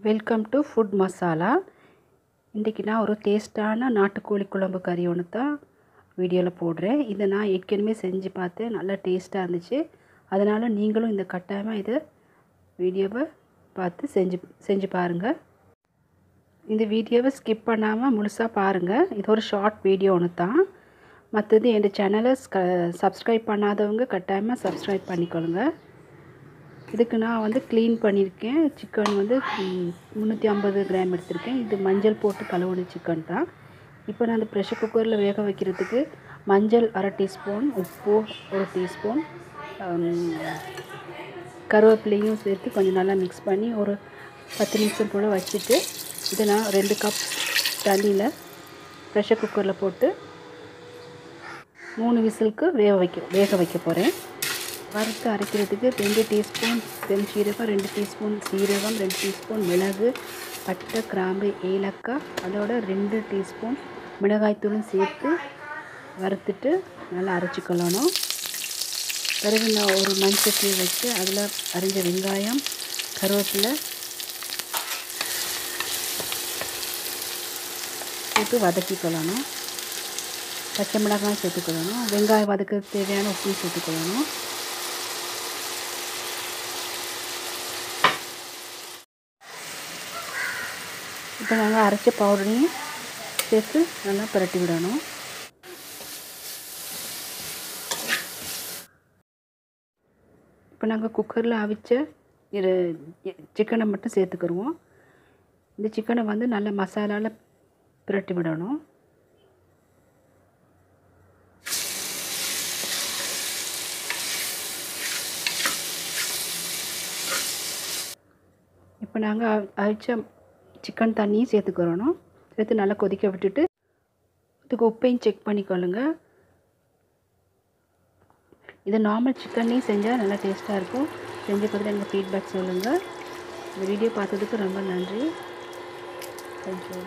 Welcome to food masala இன்றைக்கி நான் ஒரு டேஸ்ட்டான நாட்டுக்கோழி குழம்பு கறி ஒன்று தான் வீடியோவில் போடுறேன். இதை நான் ஏற்கனவே செஞ்சு பார்த்தேன். நல்லா டேஸ்ட்டாக இருந்துச்சு. அதனால் நீங்களும் இந்த கட்டாயமாக இதை வீடியோவை பார்த்து செஞ்சு செஞ்சு பாருங்கள் இந்த வீடியோவை ஸ்கிப் பண்ணாமல் முழுசாக பாருங்கள் இது ஒரு ஷார்ட் வீடியோ ஒன்று தான். மற்றது என் சேனலை சப்ஸ்கிரைப் பண்ணாதவங்க கட்டாயமாக சப்ஸ்கிரைப் பண்ணிக்கொள்ளுங்கள் இதுக்கு நான் வந்து க்ளீன் பண்ணியிருக்கேன். சிக்கன் வந்து முந்நூற்றி ஐம்பது கிராம் எடுத்திருக்கேன். இது மஞ்சள் போட்டு கழுவுன சிக்கன் தான். இப்போ நான் அந்த ப்ரெஷர் குக்கரில் வேக வைக்கிறதுக்கு மஞ்சள் அரை டீஸ்பூன் உப்பு ஒரு டீஸ்பூன் கருவேப்பிலையும் சேர்த்து கொஞ்சம் நல்லா மிக்ஸ் பண்ணி ஒரு பத்து நிமிஷம் போல் வச்சுட்டு இதை நான் ரெண்டு கப் தண்ணியில் ப்ரெஷர் குக்கரில் போட்டு மூணு விசிலுக்கு வேக வைக்க வேக வைக்க போகிறேன் வறுத்து அரைக்கிறதுக்கு ரெண்டு டீஸ்பூன் பெருஞ்சீரகம் ரெண்டு டீஸ்பூன் சீரகம் ரெண்டு டீஸ்பூன் மிளகு பட்டை கிராம்பு ஏலக்காய் அதோட ரெண்டு டீஸ்பூன் மிளகாய்த்தூளும் சேர்த்து வறுத்துட்டு நல்லா அரைச்சிக்கொள்ளணும். பிறகு நான் ஒரு மண் சட்டியை வச்சு அதில் அரிஞ்ச வெங்காயம் கருவேப்பிலை போட்டு வதக்கிக்கொள்ளணும். பச்சை மிளகாய் சேர்த்துக்கொள்ளணும். வெங்காயம் வதக்க தேவையான உப்பு சேர்த்துக்கொள்ளணும். இப்போ நாங்கள் அரைச்ச பவுடரையும் சேர்த்து நல்லா புரட்டி விடணும். இப்போ நாங்கள் குக்கரில் அவிச்ச இது சிக்கனை மட்டும் சேர்த்துக்கிடுவோம் இந்த சிக்கனை வந்து நல்லா மசாலாவில் புரட்டி விடணும். இப்போ நாங்கள் அவிச்ச சிக்கன் தண்ணியும் சேர்த்துக்கிறணும். சேர்த்து நல்லா கொதிக்க விட்டுட்டு அதுக்கு உப்பையும் செக் பண்ணிக்கொள்ளுங்க. இது நார்மல் சிக்கன்லேயும் செஞ்சால் நல்லா டேஸ்ட்டாக இருக்கும். செஞ்ச பார்த்துட்டு எனக்கு ஃபீட்பேக் சொல்லுங்கள் இந்த வீடியோ பார்த்ததுக்கு ரொம்ப நன்றி. தேங்க்யூ